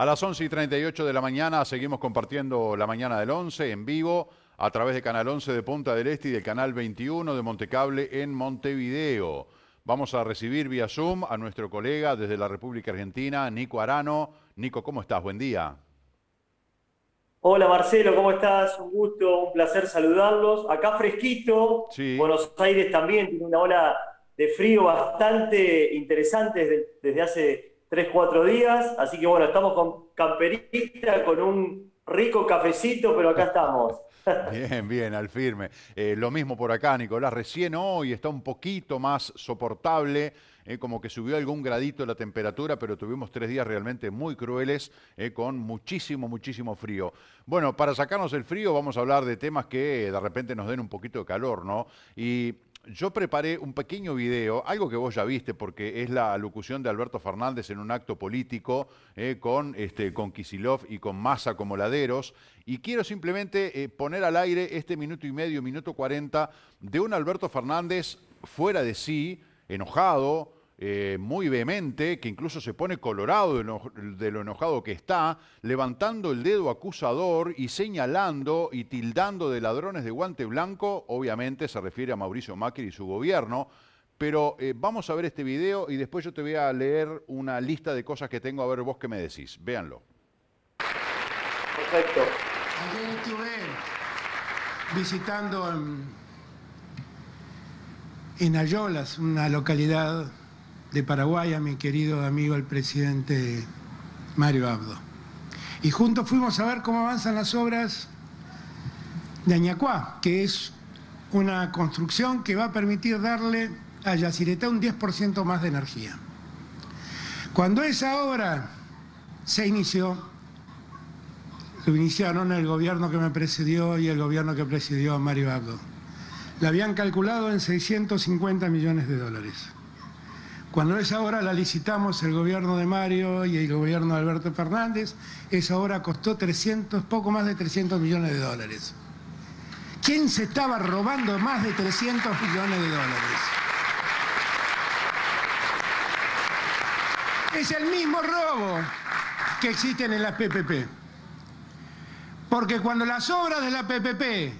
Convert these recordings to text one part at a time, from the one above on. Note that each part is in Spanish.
A las 11 y 38 de la mañana seguimos compartiendo la mañana del 11 en vivo a través de Canal 11 de Punta del Este y del Canal 21 de Montecable en Montevideo. Vamos a recibir vía Zoom a nuestro colega desde la República Argentina, Nico Arano. Nico, ¿cómo estás? Buen día. Hola Marcelo, ¿cómo estás? Un gusto, un placer saludarlos. Acá fresquito, Buenos Aires también tiene una ola de frío bastante interesante desde, desde hace tres, cuatro días. Así que bueno, estamos con camperita, con un rico cafecito, pero acá estamos. Bien, bien, al firme. Eh, lo mismo por acá, Nicolás. Recién hoy está un poquito más soportable, eh, como que subió algún gradito la temperatura, pero tuvimos tres días realmente muy crueles, eh, con muchísimo, muchísimo frío. Bueno, para sacarnos el frío vamos a hablar de temas que de repente nos den un poquito de calor, ¿no? Y yo preparé un pequeño video, algo que vos ya viste, porque es la alocución de Alberto Fernández en un acto político eh, con, este, con Kisilov y con Massa como laderos. Y quiero simplemente eh, poner al aire este minuto y medio, minuto cuarenta, de un Alberto Fernández fuera de sí, enojado, eh, muy vehemente, que incluso se pone colorado de, lo enojado que está, levantando el dedo acusador y señalando y tildando de ladrones de guante blanco, obviamente se refiere a Mauricio Macri y su gobierno, pero eh, vamos a ver este video y después yo te voy a leer una lista de cosas que tengo, a ver vos qué me decís. Véanlo. Perfecto. Ayer estuve visitando en, en Ayolas, una localidad de Paraguay a mi querido amigo el presidente Mario Abdo. Y juntos fuimos a ver cómo avanzan las obras de Añacuá, que es una construcción que va a permitir darle a Yacyretá un 10% más de energía. Cuando esa obra se inició, lo iniciaron el gobierno que me precedió y el gobierno que presidió a Mario Abdo. La habían calculado en 650 millones de dólares. Cuando esa obra la licitamos el gobierno de Mario y el gobierno de Alberto Fernández, esa obra costó 300, poco más de 300 millones de dólares. ¿Quién se estaba robando más de 300 millones de dólares? Es el mismo robo que existen en las PPP. Porque cuando las obras de la PPP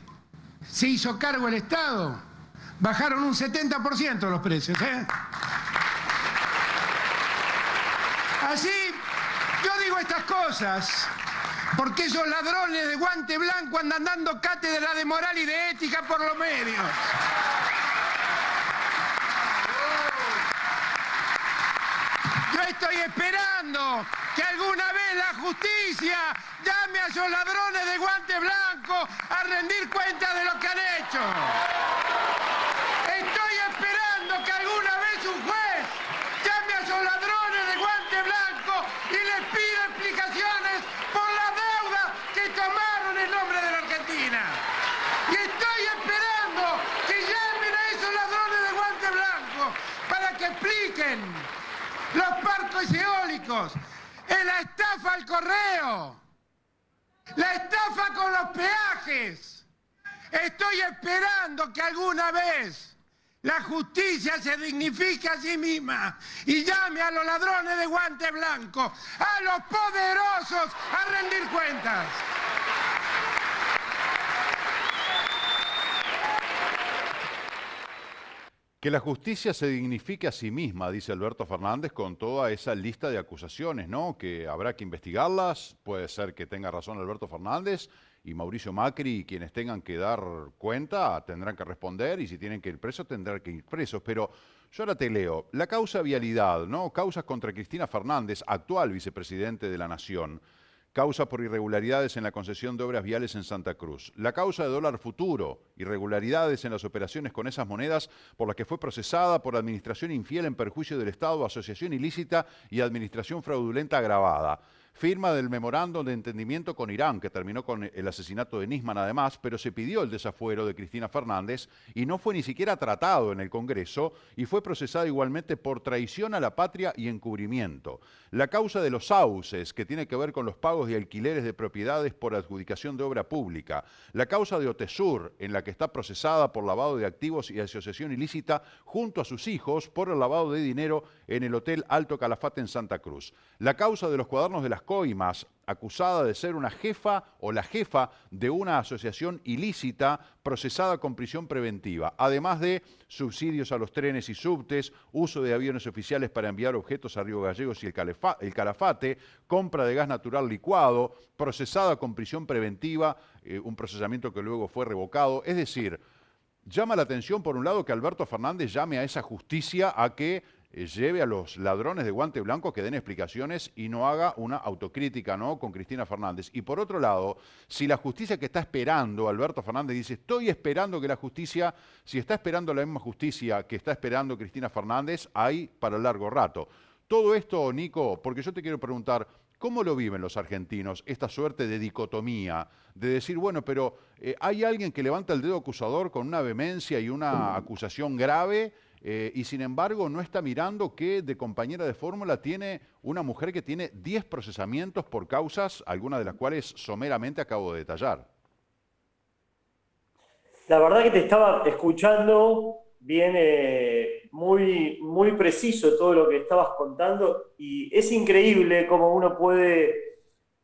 se hizo cargo el Estado, bajaron un 70% los precios. ¿eh? Así, yo digo estas cosas porque esos ladrones de guante blanco andan dando cátedra de moral y de ética por los medios. Yo estoy esperando que alguna vez la justicia llame a esos ladrones de guante blanco a rendir cuenta de lo que han hecho. Estoy esperando que alguna vez un juez llame a esos ladrones y les pido explicaciones por la deuda que tomaron en nombre de la Argentina. Y estoy esperando que llamen a esos ladrones de guante blanco para que expliquen los eólicos, en la estafa al correo, la estafa con los peajes. Estoy esperando que alguna vez la justicia se dignifica a sí misma y llame a los ladrones de guante blanco, a los poderosos a rendir cuentas. Que la justicia se dignifique a sí misma, dice Alberto Fernández, con toda esa lista de acusaciones, ¿no? Que habrá que investigarlas, puede ser que tenga razón Alberto Fernández, y Mauricio Macri, quienes tengan que dar cuenta, tendrán que responder y si tienen que ir presos, tendrán que ir presos. Pero yo ahora te leo, la causa vialidad, ¿no? Causas contra Cristina Fernández, actual vicepresidente de la Nación. Causa por irregularidades en la concesión de obras viales en Santa Cruz. La causa de dólar futuro, irregularidades en las operaciones con esas monedas por las que fue procesada por administración infiel en perjuicio del Estado, asociación ilícita y administración fraudulenta agravada firma del memorándum de entendimiento con Irán, que terminó con el asesinato de Nisman además, pero se pidió el desafuero de Cristina Fernández y no fue ni siquiera tratado en el Congreso y fue procesada igualmente por traición a la patria y encubrimiento. La causa de los sauces, que tiene que ver con los pagos de alquileres de propiedades por adjudicación de obra pública. La causa de Otesur, en la que está procesada por lavado de activos y asociación ilícita junto a sus hijos por el lavado de dinero en el Hotel Alto Calafate en Santa Cruz. La causa de los cuadernos de las coimas, acusada de ser una jefa o la jefa de una asociación ilícita procesada con prisión preventiva, además de subsidios a los trenes y subtes, uso de aviones oficiales para enviar objetos a Río Gallegos y el, Calafate, compra de gas natural licuado, procesada con prisión preventiva, eh, un procesamiento que luego fue revocado. Es decir, llama la atención por un lado que Alberto Fernández llame a esa justicia a que lleve a los ladrones de guante blanco que den explicaciones y no haga una autocrítica ¿no? con Cristina Fernández. Y por otro lado, si la justicia que está esperando, Alberto Fernández dice, estoy esperando que la justicia, si está esperando la misma justicia que está esperando Cristina Fernández, hay para largo rato. Todo esto, Nico, porque yo te quiero preguntar, ¿Cómo lo viven los argentinos esta suerte de dicotomía? De decir, bueno, pero eh, hay alguien que levanta el dedo acusador con una vehemencia y una acusación grave eh, y sin embargo no está mirando que de compañera de fórmula tiene una mujer que tiene 10 procesamientos por causas, algunas de las cuales someramente acabo de detallar. La verdad que te estaba escuchando viene muy, muy preciso todo lo que estabas contando y es increíble cómo uno puede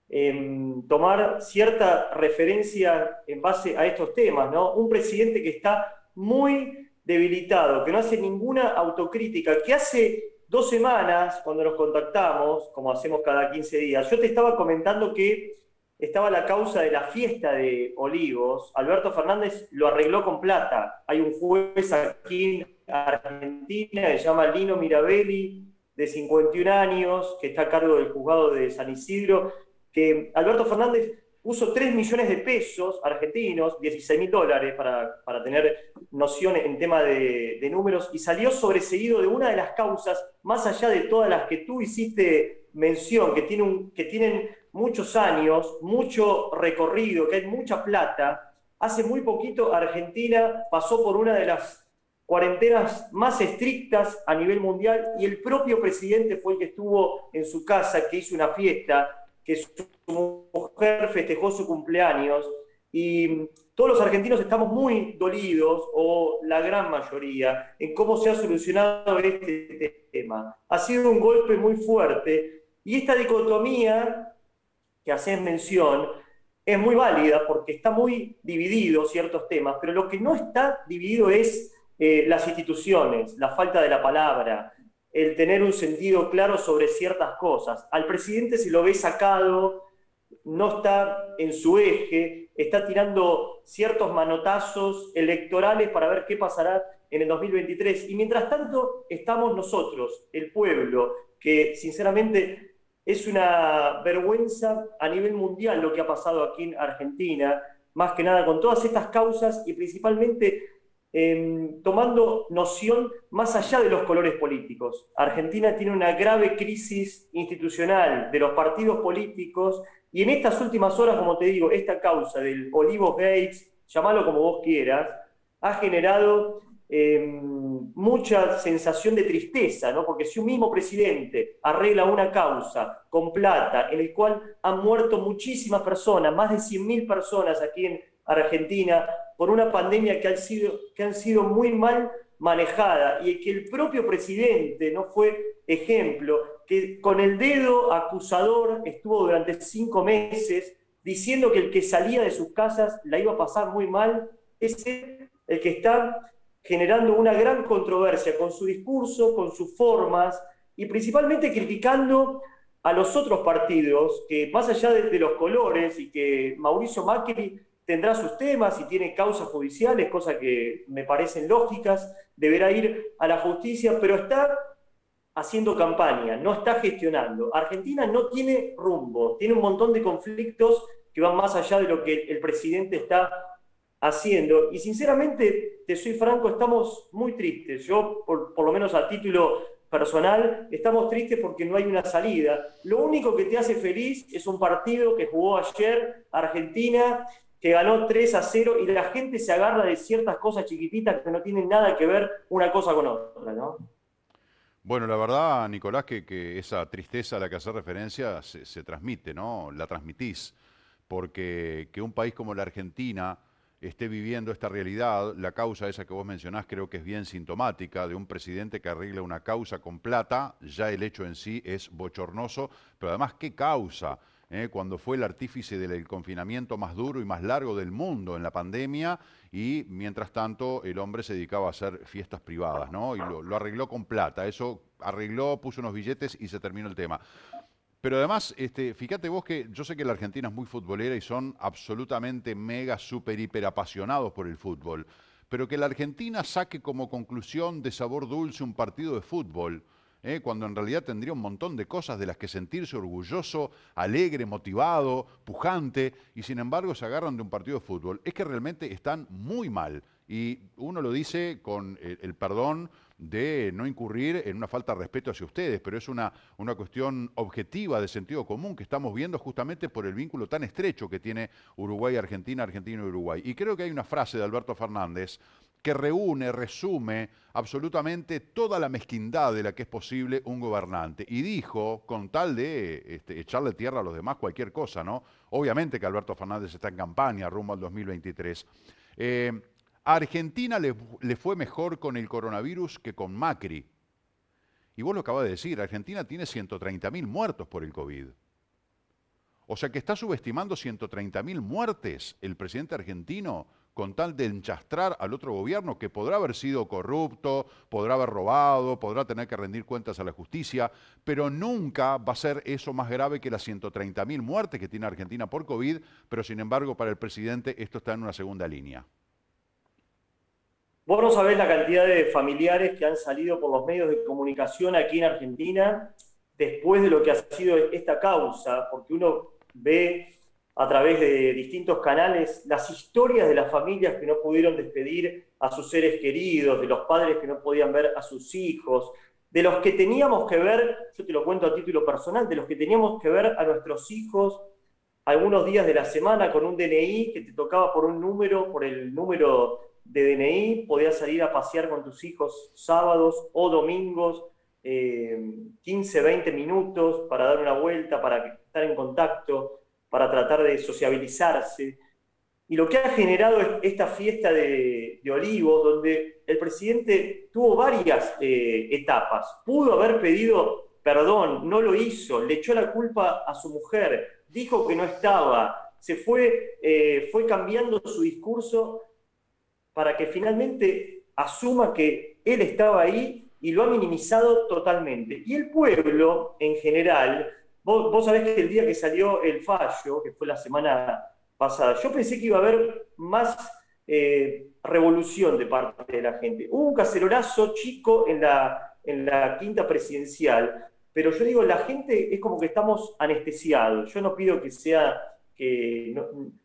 em, tomar cierta referencia en base a estos temas, ¿no? Un presidente que está muy debilitado, que no hace ninguna autocrítica, que hace dos semanas, cuando nos contactamos, como hacemos cada 15 días, yo te estaba comentando que estaba la causa de la fiesta de Olivos. Alberto Fernández lo arregló con plata. Hay un juez aquí en Argentina que se llama Lino Mirabelli, de 51 años, que está a cargo del juzgado de San Isidro, que Alberto Fernández puso 3 millones de pesos argentinos, 16 mil dólares para, tener noción en tema de, números, y salió sobreseído de una de las causas, más allá de todas las que tú hiciste mención, que, tiene que tienen muchos años, mucho recorrido, que hay mucha plata. Hace muy poquito Argentina pasó por una de las cuarentenas más estrictas a nivel mundial y el propio presidente fue el que estuvo en su casa, que hizo una fiesta que su mujer festejó su cumpleaños y todos los argentinos estamos muy dolidos, o la gran mayoría, en cómo se ha solucionado este tema. Ha sido un golpe muy fuerte y esta dicotomía que haces mención es muy válida porque está muy dividido ciertos temas, pero lo que no está dividido es eh, las instituciones, la falta de la palabra, el tener un sentido claro sobre ciertas cosas. Al presidente se lo ve sacado, no está en su eje, está tirando ciertos manotazos electorales para ver qué pasará en el 2023. Y mientras tanto estamos nosotros, el pueblo, que sinceramente es una vergüenza a nivel mundial lo que ha pasado aquí en Argentina, más que nada con todas estas causas y principalmente Em, tomando noción más allá de los colores políticos. Argentina tiene una grave crisis institucional de los partidos políticos y en estas últimas horas, como te digo, esta causa del Olivos Gates, llamalo como vos quieras, ha generado em, mucha sensación de tristeza, ¿no? porque si un mismo presidente arregla una causa con plata en el cual han muerto muchísimas personas, más de 100.000 personas aquí en Argentina, por una pandemia que, han sido, que han sido muy mal manejada y que el propio presidente no fue ejemplo, que con el dedo acusador estuvo durante cinco meses diciendo que el que salía de sus casas la iba a pasar muy mal, es el que está generando una gran controversia con su discurso, con sus formas y principalmente criticando a los otros partidos que más allá de, de los colores y que Mauricio Macri tendrá sus temas y tiene causas judiciales, cosas que me parecen lógicas, deberá ir a la justicia, pero está haciendo campaña, no está gestionando. Argentina no tiene rumbo, tiene un montón de conflictos que van más allá de lo que el presidente está haciendo. Y sinceramente, te soy franco, estamos muy tristes. Yo, por, por lo menos a título personal, estamos tristes porque no hay una salida. Lo único que te hace feliz es un partido que jugó ayer Argentina ganó 3 a 0 y la gente se agarra de ciertas cosas chiquititas que no tienen nada que ver una cosa con otra, ¿no? Bueno, la verdad, Nicolás, que, esa tristeza a la que hace referencia se, transmite, ¿no? La transmitís, porque que un país como la Argentina esté viviendo esta realidad. La causa esa que vos mencionás creo que es bien sintomática de un presidente que arregla una causa con plata. Ya el hecho en sí es bochornoso, pero además, ¿qué causa? ¿Eh? cuando fue el artífice del confinamiento más duro y más largo del mundo en la pandemia y mientras tanto el hombre se dedicaba a hacer fiestas privadas, ¿no? Y lo, arregló con plata, eso arregló, puso unos billetes y se terminó el tema. Pero además, este, fíjate vos que yo sé que la Argentina es muy futbolera y son absolutamente mega, súper, hiper apasionados por el fútbol, pero que la Argentina saque como conclusión de sabor dulce un partido de fútbol, ¿eh? cuando en realidad tendría un montón de cosas de las que sentirse orgulloso, alegre, motivado, pujante, y sin embargo se agarran de un partido de fútbol, es que realmente están muy mal. Y uno lo dice con el, perdón de no incurrir en una falta de respeto hacia ustedes, pero es una, una cuestión objetiva de sentido común que estamos viendo justamente por el vínculo tan estrecho que tiene Uruguay-Argentina, Argentina y Uruguay. Y creo que hay una frase de Alberto Fernández que reúne, resume absolutamente toda la mezquindad de la que es posible un gobernante. Y dijo, con tal de este, echarle tierra a los demás cualquier cosa, ¿no? Obviamente que Alberto Fernández está en campaña rumbo al 2023. Eh, a Argentina le, le fue mejor con el coronavirus que con Macri. Y vos lo acabas de decir, Argentina tiene 130.000 muertos por el COVID. O sea que está subestimando 130.000 muertes el presidente argentino con tal de enchastrar al otro gobierno que podrá haber sido corrupto, podrá haber robado, podrá tener que rendir cuentas a la justicia, pero nunca va a ser eso más grave que las 130.000 muertes que tiene Argentina por COVID, pero sin embargo para el presidente esto está en una segunda línea. Vos no sabés la cantidad de familiares que han salido por los medios de comunicación aquí en Argentina después de lo que ha sido esta causa, porque uno ve a través de distintos canales las historias de las familias que no pudieron despedir a sus seres queridos, de los padres que no podían ver a sus hijos, de los que teníamos que ver, yo te lo cuento a título personal, de los que teníamos que ver a nuestros hijos algunos días de la semana con un DNI que te tocaba por un número, por el número de DNI, podías salir a pasear con tus hijos sábados o domingos, 15, eh, 20 minutos para dar una vuelta, para estar en contacto para tratar de sociabilizarse. Y lo que ha generado esta fiesta de, Olivos, donde el presidente tuvo varias eh, etapas. Pudo haber pedido perdón, no lo hizo, le echó la culpa a su mujer, dijo que no estaba, se fue, eh, fue cambiando su discurso para que finalmente asuma que él estaba ahí y lo ha minimizado totalmente. Y el pueblo en general Vos, sabés que el día que salió el fallo, que fue la semana pasada, yo pensé que iba a haber más eh, revolución de parte de la gente. Hubo un cacerolazo chico en la, en la quinta presidencial, pero yo digo, la gente es como que estamos anestesiados. Yo no pido que sea, que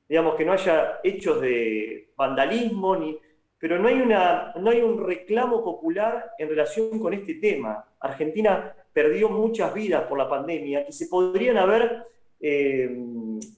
digamos, que no haya hechos de vandalismo, ni, pero no hay, una, no hay un reclamo popular en relación con este tema. Argentina perdió muchas vidas por la pandemia que se podrían haber, eh,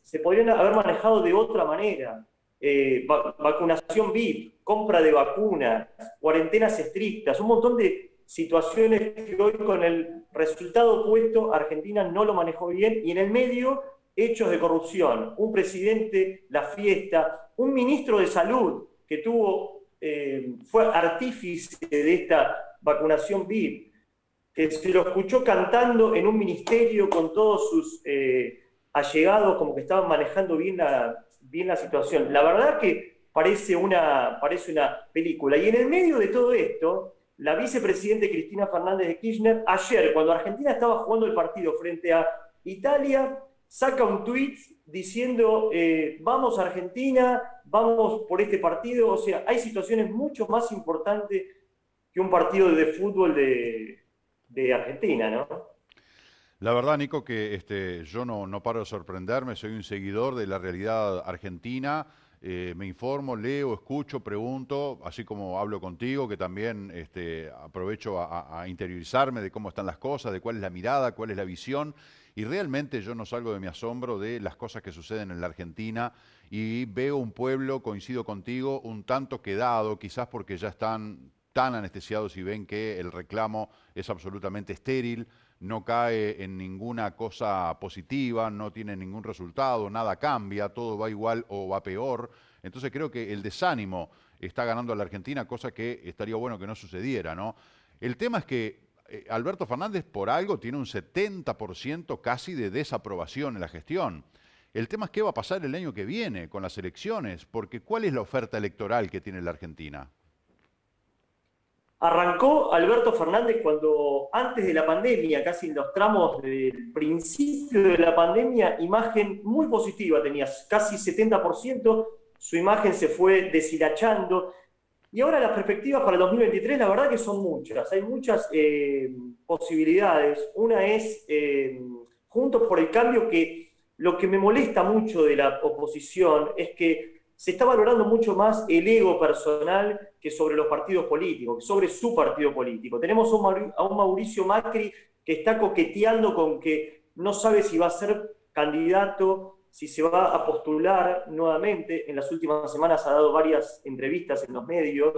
se podrían haber manejado de otra manera. Eh, vacunación VIP, compra de vacunas, cuarentenas estrictas, un montón de situaciones que hoy con el resultado opuesto Argentina no lo manejó bien y en el medio hechos de corrupción, un presidente, la fiesta, un ministro de salud que tuvo, eh, fue artífice de esta vacunación VIP, que se lo escuchó cantando en un ministerio con todos sus eh, allegados, como que estaban manejando bien la, bien la situación. La verdad que parece una, parece una película. Y en el medio de todo esto, la vicepresidente Cristina Fernández de Kirchner, ayer, cuando Argentina estaba jugando el partido frente a Italia, saca un tuit diciendo, eh, vamos a Argentina, vamos por este partido. O sea, hay situaciones mucho más importantes que un partido de fútbol de, de Argentina, ¿no? La verdad, Nico, que este, yo no, no paro de sorprenderme, soy un seguidor de la realidad argentina. Eh, me informo, leo, escucho, pregunto, así como hablo contigo, que también este, aprovecho a, interiorizarme de cómo están las cosas, de cuál es la mirada, cuál es la visión. Y realmente yo no salgo de mi asombro de las cosas que suceden en la Argentina y veo un pueblo, coincido contigo, un tanto quedado, quizás porque ya están tan anestesiados y ven que el reclamo es absolutamente estéril, no cae en ninguna cosa positiva, no tiene ningún resultado, nada cambia, todo va igual o va peor. Entonces creo que el desánimo está ganando a la Argentina, cosa que estaría bueno que no sucediera, ¿no? El tema es que eh, Alberto Fernández por algo tiene un 70% casi de desaprobación en la gestión. El tema es qué va a pasar el año que viene con las elecciones, porque ¿cuál es la oferta electoral que tiene la Argentina? Arrancó Alberto Fernández cuando antes de la pandemia, casi en los tramos del principio de la pandemia, imagen muy positiva tenía, casi 70%, su imagen se fue deshilachando. Y ahora las perspectivas para el 2023, la verdad que son muchas, hay muchas eh, posibilidades. Una es, eh, Juntos por el Cambio, que lo que me molesta mucho de la oposición es que se está valorando mucho más el ego personal que sobre los partidos políticos, sobre su partido político. Tenemos a un Mauricio Macri que está coqueteando con que no sabe si va a ser candidato, si se va a postular nuevamente. En las últimas semanas ha dado varias entrevistas en los medios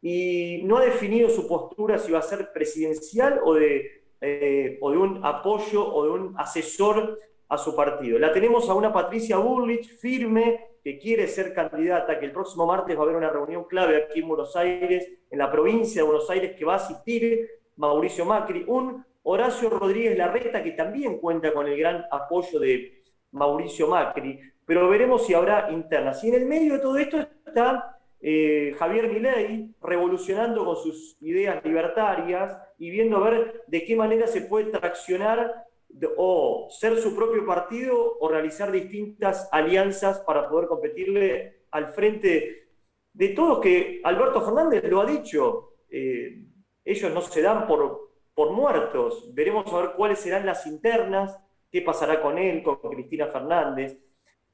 y no ha definido su postura si va a ser presidencial o de, eh, o de un apoyo o de un asesor a su partido. La tenemos a una Patricia Burlich firme que quiere ser candidata, que el próximo martes va a haber una reunión clave aquí en Buenos Aires, en la provincia de Buenos Aires, que va a asistir Mauricio Macri, un Horacio Rodríguez Larreta que también cuenta con el gran apoyo de Mauricio Macri, pero veremos si habrá internas. Y en el medio de todo esto está eh, Javier Milei revolucionando con sus ideas libertarias y viendo a ver de qué manera se puede traccionar o ser su propio partido o realizar distintas alianzas para poder competirle al frente de todos, que Alberto Fernández lo ha dicho, eh, ellos no se dan por, por muertos, veremos a ver cuáles serán las internas, qué pasará con él, con Cristina Fernández.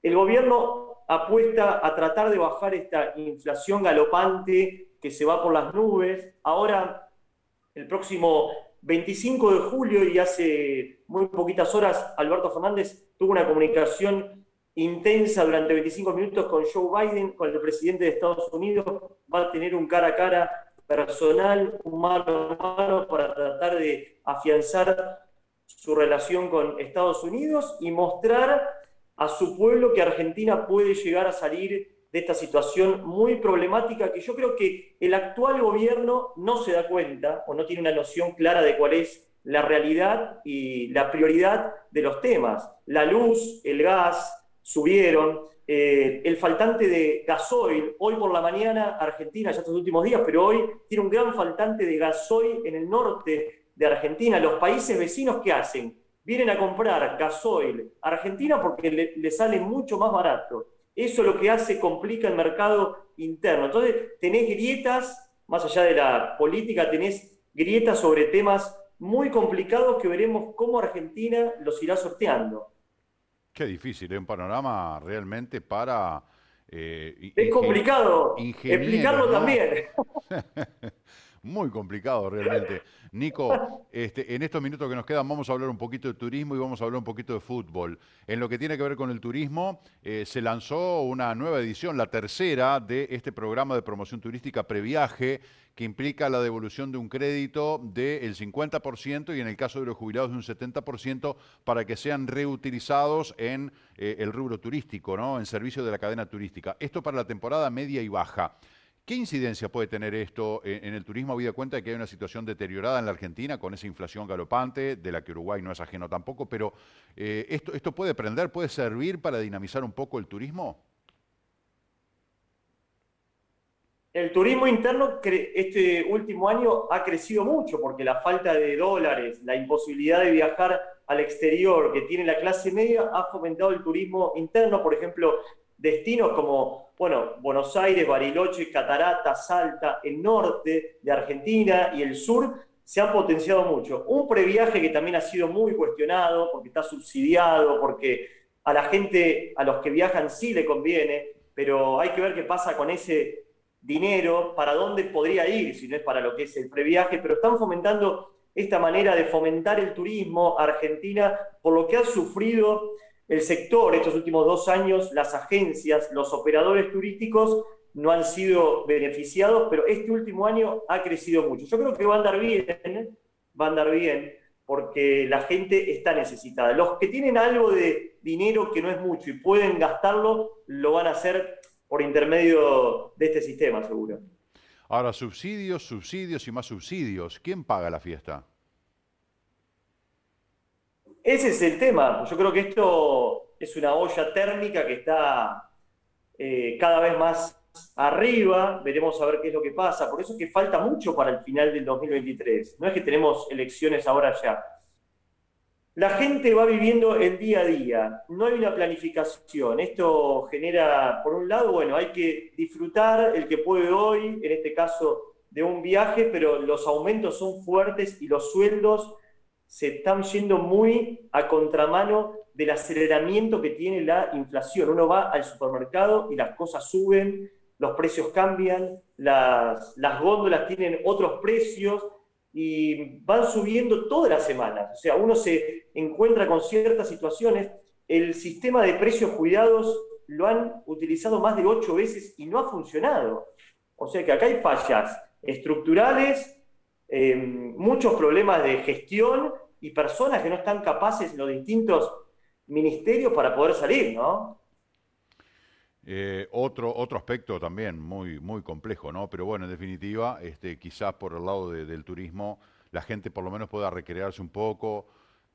El gobierno apuesta a tratar de bajar esta inflación galopante que se va por las nubes. Ahora, el próximo 25 de julio y hace muy poquitas horas Alberto Fernández tuvo una comunicación intensa durante 25 minutos con Joe Biden, con el presidente de Estados Unidos. Va a tener un cara a cara personal, un mano a mano para tratar de afianzar su relación con Estados Unidos y mostrar a su pueblo que Argentina puede llegar a salir de esta situación muy problemática que yo creo que el actual gobierno no se da cuenta o no tiene una noción clara de cuál es la realidad y la prioridad de los temas. La luz, el gas subieron, eh, el faltante de gasoil, hoy por la mañana Argentina, ya estos últimos días, pero hoy tiene un gran faltante de gasoil en el norte de Argentina. Los países vecinos, ¿qué hacen? Vienen a comprar gasoil a Argentina porque le sale mucho más barato. Eso lo que hace complica el mercado interno. Entonces, tenés grietas, más allá de la política, tenés grietas sobre temas muy complicados que veremos cómo Argentina los irá sorteando. Qué difícil, es ¿eh? un panorama realmente para... Eh, es complicado explicarlo también. Muy complicado realmente. Nico, este, en estos minutos que nos quedan vamos a hablar un poquito de turismo y vamos a hablar un poquito de fútbol. En lo que tiene que ver con el turismo, eh, se lanzó una nueva edición, la tercera de este programa de promoción turística previaje, que implica la devolución de un crédito del 50% y en el caso de los jubilados de un 70% para que sean reutilizados en eh, el rubro turístico, ¿no? en servicio de la cadena turística. Esto para la temporada media y baja. ¿Qué incidencia puede tener esto en el turismo, habida cuenta de que hay una situación deteriorada en la Argentina con esa inflación galopante, de la que Uruguay no es ajeno tampoco, pero eh, esto, ¿esto puede prender, puede servir para dinamizar un poco el turismo? El turismo interno este último año ha crecido mucho porque la falta de dólares, la imposibilidad de viajar al exterior que tiene la clase media ha fomentado el turismo interno. Por ejemplo, destinos como, bueno, Buenos Aires, Bariloche, Catarata, Salta, el norte de Argentina y el sur se han potenciado mucho. Un previaje que también ha sido muy cuestionado porque está subsidiado, porque a la gente, a los que viajan sí le conviene, pero hay que ver qué pasa con ese dinero, para dónde podría ir, si no es para lo que es el previaje, pero están fomentando esta manera de fomentar el turismo Argentina por lo que ha sufrido el sector, estos últimos dos años, las agencias, los operadores turísticos no han sido beneficiados, pero este último año ha crecido mucho. Yo creo que va a andar bien, va a andar bien. porque la gente está necesitada. Los que tienen algo de dinero que no es mucho y pueden gastarlo, lo van a hacer por intermedio de este sistema, seguro. Ahora, subsidios, subsidios y más subsidios. ¿Quién paga la fiesta? Ese es el tema. Yo creo que esto es una olla térmica que está eh, cada vez más arriba. Veremos a ver qué es lo que pasa. Por eso es que falta mucho para el final del 2023. No es que tenemos elecciones ahora ya. La gente va viviendo el día a día, no hay una planificación. Esto genera, por un lado, bueno, hay que disfrutar el que puede hoy, en este caso, de un viaje, pero los aumentos son fuertes y los sueldos se están yendo muy a contramano del aceleramiento que tiene la inflación. Uno va al supermercado y las cosas suben, los precios cambian, las, las góndolas tienen otros precios, y van subiendo todas las semanas. O sea, uno se encuentra con ciertas situaciones. El sistema de precios cuidados lo han utilizado más de ocho veces y no ha funcionado. O sea que acá hay fallas estructurales, eh, muchos problemas de gestión y personas que no están capaces en los distintos ministerios para poder salir, ¿no? Eh, otro, otro aspecto también muy, muy complejo, ¿no? Pero bueno, en definitiva, este, quizás por el lado del turismo, la gente por lo menos pueda recrearse un poco,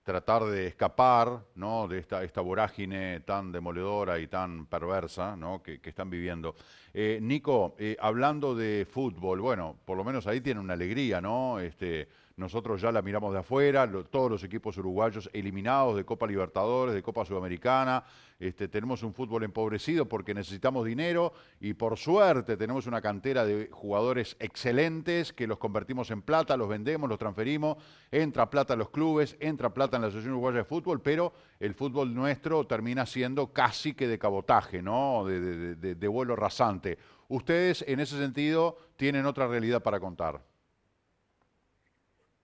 tratar de escapar ¿no? de esta, esta vorágine tan demoledora y tan perversa ¿no? que, están viviendo. Eh, Nico, eh, hablando de fútbol, bueno, por lo menos ahí tiene una alegría, ¿no? Este, nosotros ya la miramos de afuera, todos los equipos uruguayos eliminados de Copa Libertadores, de Copa Sudamericana. Este, tenemos un fútbol empobrecido porque necesitamos dinero y por suerte tenemos una cantera de jugadores excelentes que los convertimos en plata, los vendemos, los transferimos, entra plata en los clubes, entra plata en la Asociación Uruguaya de Fútbol, pero el fútbol nuestro termina siendo casi que de cabotaje, ¿no? de vuelo rasante. Ustedes en ese sentido tienen otra realidad para contar.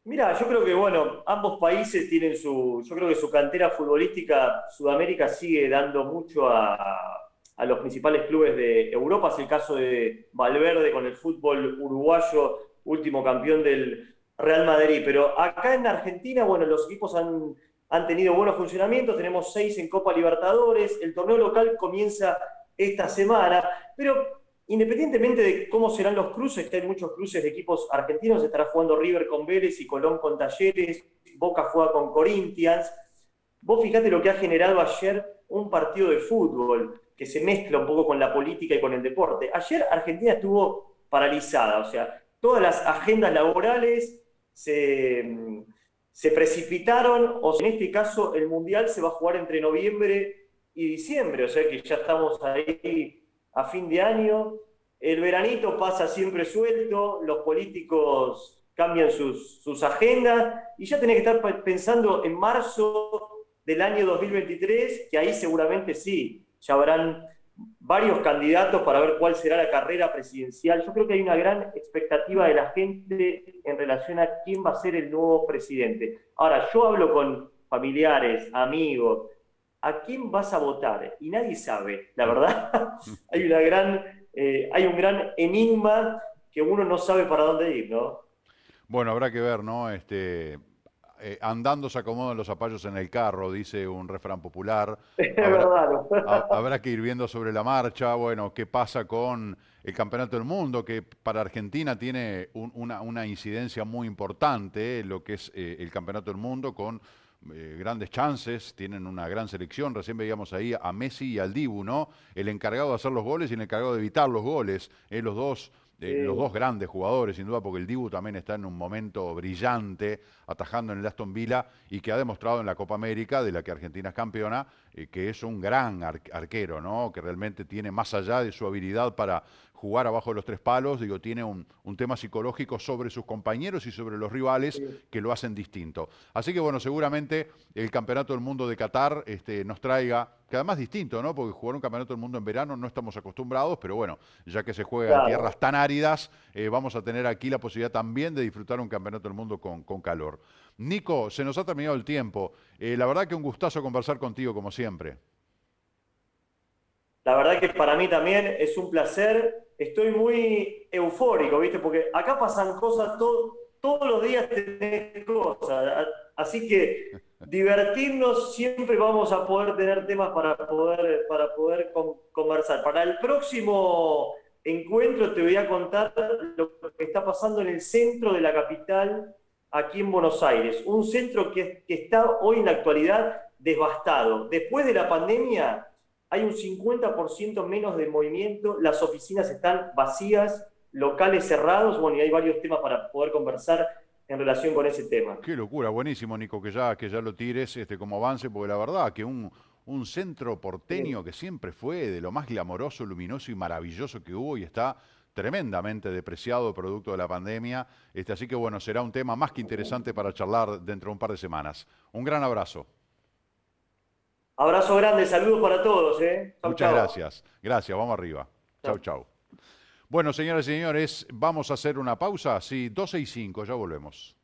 Mira, yo creo que, bueno, ambos países tienen su, yo creo que su cantera futbolística, Sudamérica sigue dando mucho a, los principales clubes de Europa. Es el caso de Valverde con el fútbol uruguayo, último campeón del Real Madrid. Pero acá en Argentina, bueno, los equipos han, han tenido buenos funcionamientos. Tenemos seis en Copa Libertadores. El torneo local comienza esta semana. Pero Independientemente de cómo serán los cruces, hay muchos cruces de equipos argentinos, estará jugando River con Vélez y Colón con Talleres, Boca juega con Corinthians. Vos fijate lo que ha generado ayer un partido de fútbol que se mezcla un poco con la política y con el deporte. Ayer Argentina estuvo paralizada, o sea, todas las agendas laborales se, se precipitaron, o en este caso el Mundial se va a jugar entre noviembre y diciembre, o sea que ya estamos ahí a fin de año. El veranito pasa siempre suelto, los políticos cambian sus, sus agendas y ya tenés que estar pensando en marzo del año 2023, que ahí seguramente sí, ya habrán varios candidatos para ver cuál será la carrera presidencial. Yo creo que hay una gran expectativa de la gente en relación a quién va a ser el nuevo presidente. Ahora, yo hablo con familiares, amigos, ¿a quién vas a votar? Y nadie sabe, la verdad. hay, una gran, eh, hay un gran enigma que uno no sabe para dónde ir, ¿no? Bueno, habrá que ver, ¿no? Este, eh, andando se acomodan los zapallos en el carro, dice un refrán popular. Habrá, habrá, que ir viendo sobre la marcha, bueno, qué pasa con el Campeonato del Mundo, que para Argentina tiene una, incidencia muy importante, lo que es eh, el Campeonato del Mundo, con eh, grandes chances, tienen una gran selección. Recién veíamos ahí a Messi y al Dibu, ¿no? El encargado de hacer los goles y el encargado de evitar los goles. Eh, los dos los dos grandes jugadores, sin duda, porque el Dibu también está en un momento brillante, atajando en el Aston Villa y que ha demostrado en la Copa América, de la que Argentina es campeona, eh, que es un gran arquero, ¿no? Que realmente tiene, más allá de su habilidad para jugar abajo de los tres palos, digo, tiene un, tema psicológico sobre sus compañeros y sobre los rivales que lo hacen distinto. Así que bueno, seguramente el Campeonato del Mundo de Qatar este, nos traiga, que además distinto, ¿no? Porque jugar un Campeonato del Mundo en verano no estamos acostumbrados, pero bueno, ya que se juega en tierras tan áridas, eh, vamos a tener aquí la posibilidad también de disfrutar un Campeonato del Mundo con, calor. Nico, se nos ha terminado el tiempo. Eh, la verdad que un gustazo conversar contigo como siempre. La verdad que para mí también es un placer. Estoy muy eufórico, ¿viste? Porque acá pasan cosas, todos los días tenés cosas. Así que divertirnos, siempre vamos a poder tener temas para poder, para poder conversar. Para el próximo encuentro te voy a contar lo que está pasando en el centro de la capital, aquí en Buenos Aires. Un centro que, que está hoy en la actualidad devastado. Después de la pandemia hay un 50% menos de movimiento, las oficinas están vacías, locales cerrados, bueno, y hay varios temas para poder conversar en relación con ese tema. Qué locura, buenísimo, Nico, que ya, que ya lo tires este, como avance, porque la verdad que un, un centro porteño que siempre fue de lo más glamoroso, luminoso y maravilloso que hubo y está tremendamente depreciado producto de la pandemia. Este, así que bueno, será un tema más que interesante para charlar dentro de un par de semanas. Un gran abrazo. Abrazo grande, saludos para todos. ¿eh? Muchas gracias. Gracias, vamos arriba. Chau, chau. Bueno, señoras y señores, vamos a hacer una pausa. Sí, 12 y 5, ya volvemos.